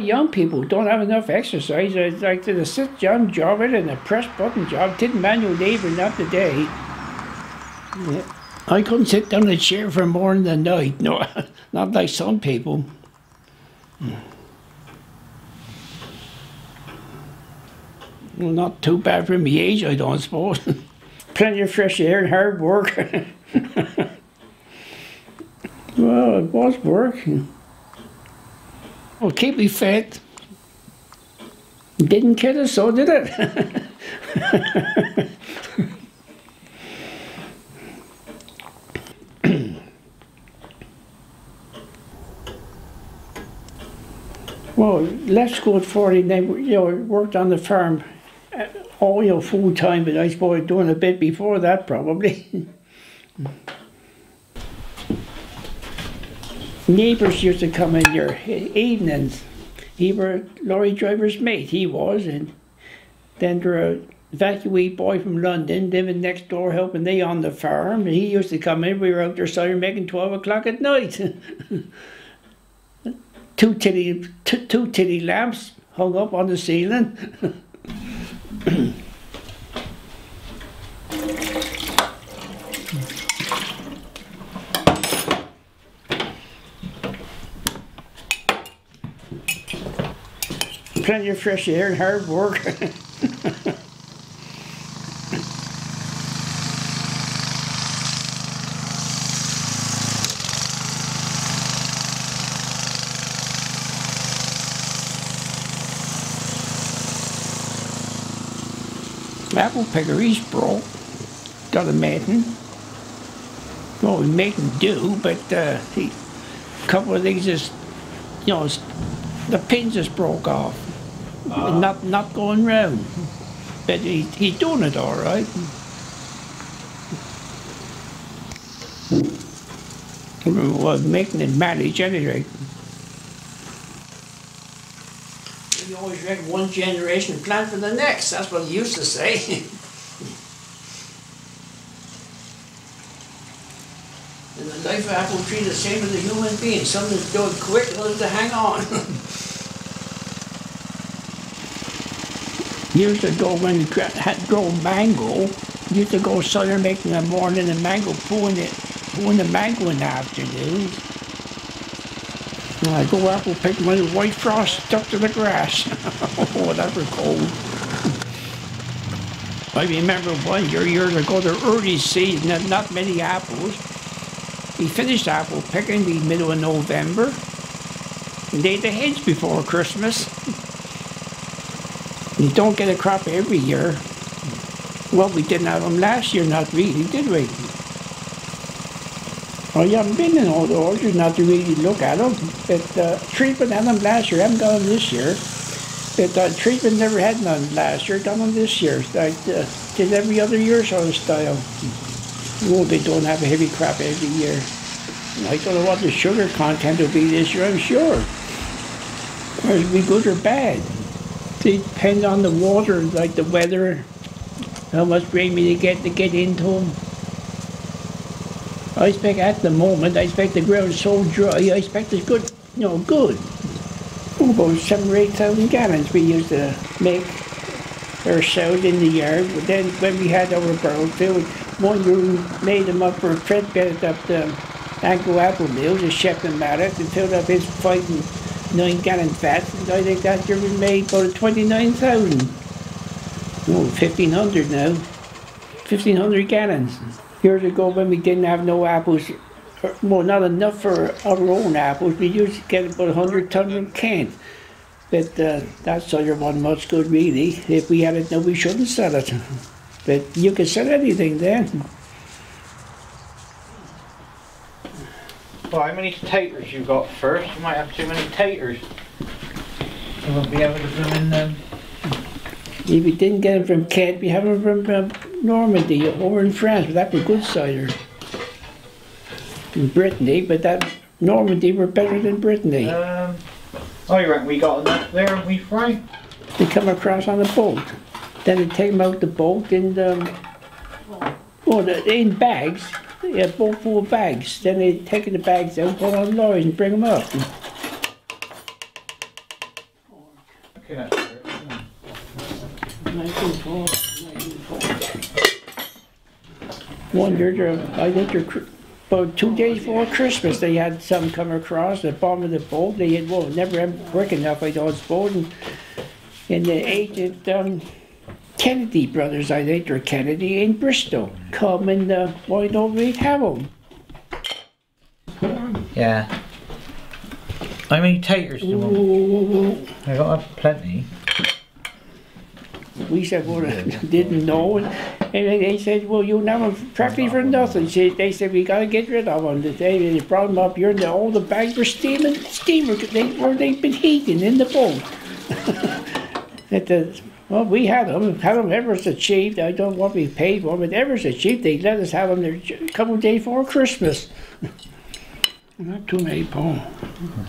Young people don't have enough exercise. It's like the sit down job and the press button job, didn't manual labor not the day. Yeah. I couldn't sit down in a chair for more than a night. No, not like some people. Hmm. Well, not too bad for my age, I don't suppose. Plenty of fresh air and hard work. well, it was work. Well, keep me fit. Didn't kill us, so did it? well, left school at 40, then you know, worked on the farm uh, all your full time, but I suppose doing a bit before that probably. Neighbours used to come in here evenings. He were lorry driver's mate, he was, and then there a evacuee boy from London living next door helping they on the farm. He used to come in, we were out there starting making 12 o'clock at night. two titty, two titty lamps hung up on the ceiling. Of fresh air and hard work. apple pickeries broke. Got a mating. Well, we made them do, but uh, a couple of things just, you know, the pins just broke off. Uh. Not not going round. But he, he's doing it all right. Well, making it manage anyway. you always read one generation and plan for the next. That's what he used to say. and the life of apple tree the same as a human being. Some that going quick, others to hang on. Years ago when had grown mango, used to go southern making the morning and mango, pulling it, pulling the mango in the afternoon. And I go apple pick my white frost stuck to the grass. oh, that was cold. I remember one year, years ago, the early season not many apples. We finished apple picking the middle of November. And they had the heads before Christmas. You don't get a crop every year. Well, we didn't have them last year, not really, did we? Well, you haven't been in all the orchards not to really look at them. But uh, treatment had them last year. I haven't got them this year. But uh, treatment never had none last year. Got them this year. Like uh, did every other year sort of style. Well, they don't have a heavy crop every year. I don't know what the sugar content will be this year. I'm sure. Or it'll be good or bad. They depend on the water, like the weather, how much rain we get to get into them. I expect at the moment, I expect the ground's so dry, I expect it's good, you know, good. About seven or eight thousand gallons we used to make ourselves in the yard. But then when we had our barrel filled, one we made them up for a Fred built up the Anglo Apple Mill, the chef in Maddox, and filled up his and nine gallon vat. And I think that year we made about 29,000. Oh, 1,500 now. 1,500 gallons years ago when we didn't have no apples, well, not enough for our own apples, we used to get about 100 ton from Kent. But uh, that cider wasn't much good, really. If we had it now, we shouldn't sell it. But you can sell anything then. Well, how many taters you got first? You might have too many taters. You won't be able to put them in them. If we didn't get them from Kent, we have them from uh, Normandy or in France, but that was good cider. In Brittany, but that Normandy were better than Brittany. Um, oh, you reckon we got enough there and we fry? They come across on a boat. Then they take them out the boat and, um, oh, in bags yeah, bought four bags. Then they'd the bags out, put on lorries and bring them up. One year, uh, I think they're about two days before Christmas, they had some come across the bottom of the boat. They had, well, never brick enough, I thought, boat. And, and they ate it. Um, Kennedy brothers, I think they're Kennedy in Bristol, come and, uh, why don't we have them? Yeah. How many taters do you want? I got plenty. We said, well, didn't know. And, and they said, well, you never prep me for nothing. She, they said, we gotta get rid of them. They, they brought them up here and the, all the bags were steaming, steamer, they, where they've been heating in the boat. At the, well, we had them, had them ever cheap. I don't want to be paid for them, but ever cheap. They let us have them there a couple of days before Christmas. Not too many, Paul.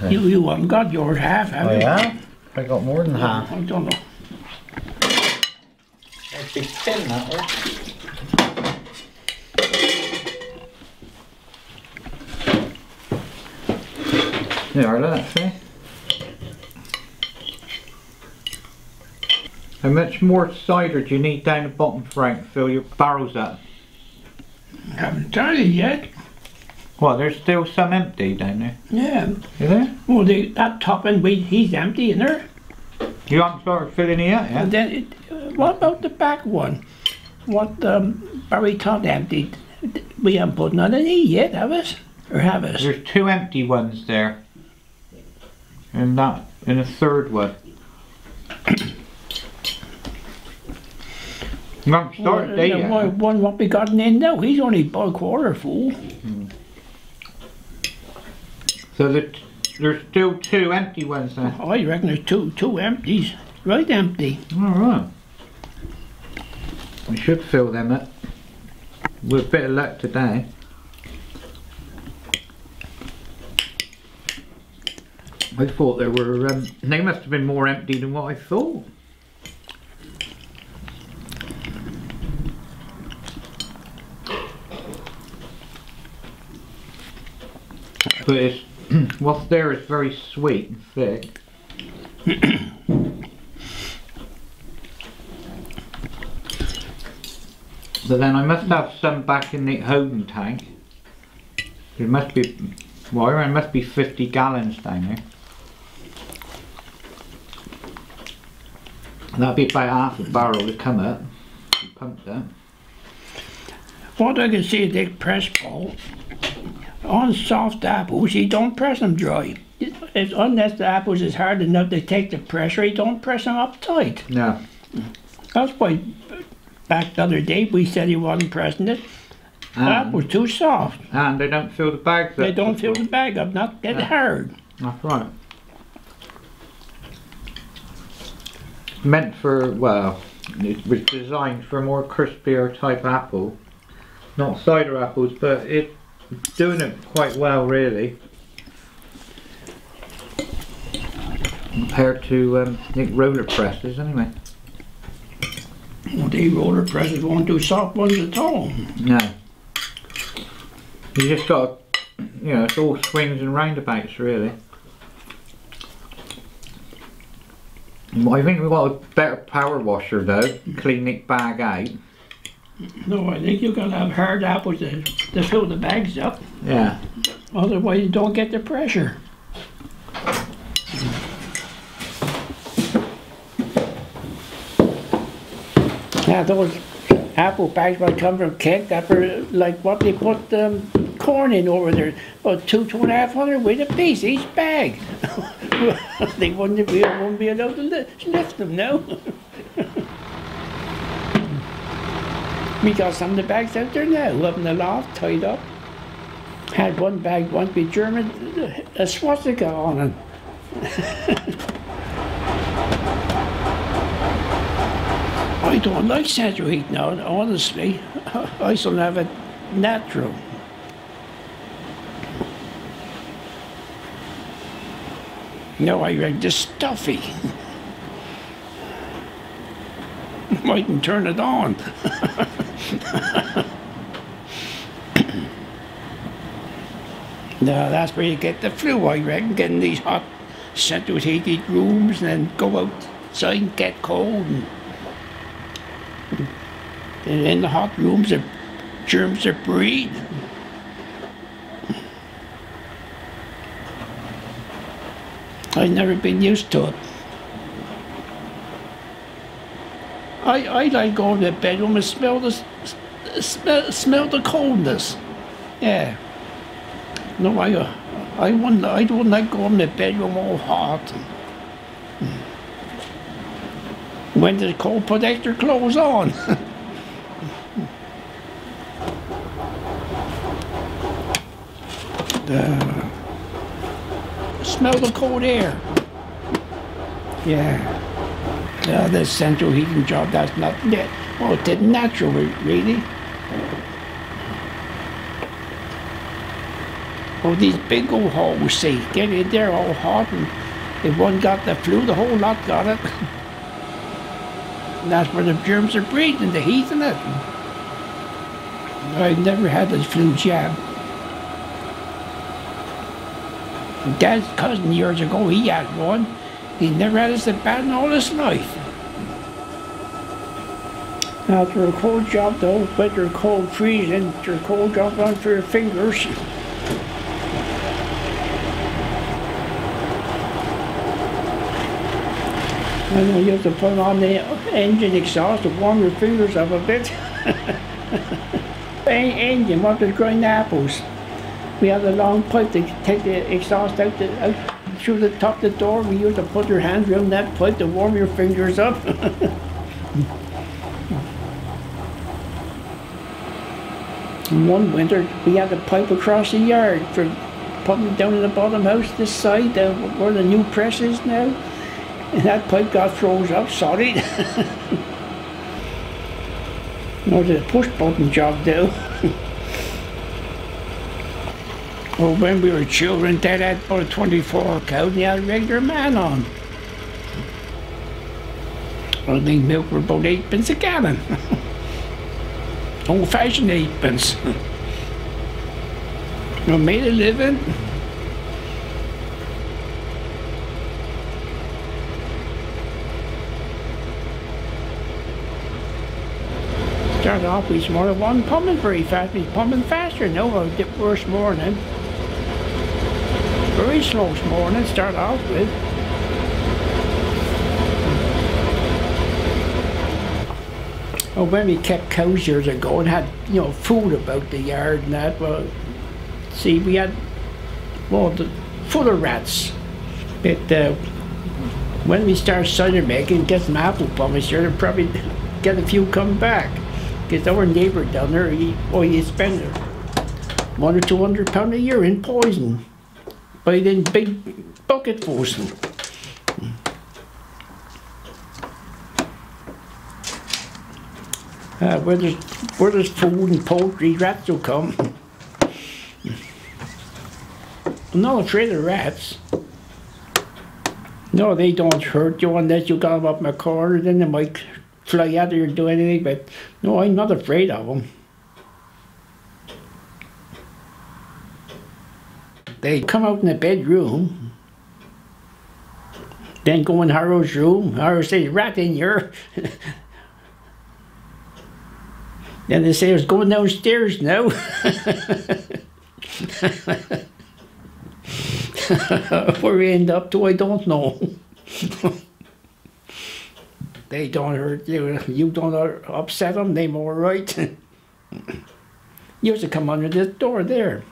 You, you haven't got yours half, have Oh you? yeah? I got more than half. I don't know. That'd be thin that way. There, look, see? How much more cider do you need down the bottom, Frank, to fill your barrels up? Haven't tried it yet. Well, there's still some empty down there. Yeah. Is there? Well, the, that top end, we, he's empty isn't there. You haven't started filling it yet, yeah? And then, it, uh, what about the back one? What um, Barry Todd emptied? We haven't put none in it yet, have us? Or have us? There's two empty ones there. And that, and a third one. You haven't started there the yet. one, one what we got in now, he's only about a quarter full. So the, there's still two empty ones there. I reckon there's two, two empties, right empty. Alright. We should fill them up. With a bit of luck today. I thought there were, um, they must have been more empty than what I thought. But it's, what's there is very sweet and thick. So then I must have some back in the holding tank. There must be, well, there must be 50 gallons down there. That'd be about half a barrel to come up. Pumped up. What I can see, they press Paul. On soft apples, he don't press them dry. If, unless the apples is hard enough to take the pressure, he don't press them up tight. No. That's why back the other day we said he wasn't pressing it. The And, apple's too soft. Ah, and they don't fill the bags up. They don't fill the bag up, not get Yeah. hard. That's right. Meant for, well, it was designed for a more crispier type apple. Not cider apples, but it's doing it quite well, really. Compared to, um, I think roller presses, anyway. Well, they roller presses won't do soft ones at all. No. You just got, you know, it's all swings and roundabouts, really. Well, I think we've got a better power washer though, clean it bag out. No, I think you gotta have hard apples to, to fill the bags up. Yeah. Otherwise, you don't get the pressure. Now, those apple bags might come from Kent, that were like what they put um, corn in over there, about two, two and a half hundred weight a piece, each bag. they wouldn't be, wouldn't be allowed to lift, lift them now. we got some of the bags out there now, up in the loft, tied up. Had one bag once with German, a swastika on it. I don't like central heat now, honestly. I still have it natural. No, I reckon just stuffy. Mightn't turn it on. No, that's where you get the flu, I reckon, getting these hot central heated rooms and then go outside and get cold. And And in the hot rooms, the germs are breed. I've never been used to it. I, I like going to the bedroom and smell the, smell, smell the coldness. Yeah. No, I, uh, I wouldn't, I don't like going to the bedroom all hot. When the cold, protector clothes on. the, smell the cold air. Yeah. Yeah, the central heating job, that's not net. Well, oh, it's natural, really. Oh, these big old holes, see, get in there all hot, and if one got the flu, the whole lot got it. And that's where the germs are breeding, the heat in it. I've never had this flu jab. Dad's cousin years ago, he had one. He never had it so bad in all his life. After a cold job though, winter cold freezing, after a cold job on for your fingers. And you have to put on the engine exhaust to warm your fingers up a bit. En- engine, what was growing apples. We had a long pipe to take the exhaust out, the, out through the top of the door. We used to put your hands around that pipe to warm your fingers up. One winter, we had a pipe across the yard for putting it down in the bottom house this side, uh, where the new press is now. And that pipe got froze up solid. no, the push button job though. well, when we were children, Dad had about a 24 cow and he had a regular man on. I think milk were about eight pence a gallon. Old fashioned eight pence. I made a living. Started off with more than one pumping very fast. He's pumping faster. No, I get worse morning. Very slow morning. to Start off with. Oh, when we kept cows years ago and had, you know, food about the yard and that, well, see, we had, well, the, full of rats. But uh, when we start cider making, get some apple plum, sure to probably get a few come back. Because our neighbour down there, he, oh, he spend one or two hundred pound a year in poison. By then big bucketfuls. Uh, where there's where there's food and poultry, rats will come. I'm not afraid of rats. No, they don't hurt you unless you got them up in a corner. Then they might fly out or do anything. But no, I'm not afraid of them. They come out in the bedroom. Then go in Harold's room. Harrow says, rat in here. then they say, it's going downstairs now. Where we end up to, I don't know. they don't hurt you. You don't upset them. They're all right. you used to come under this door there.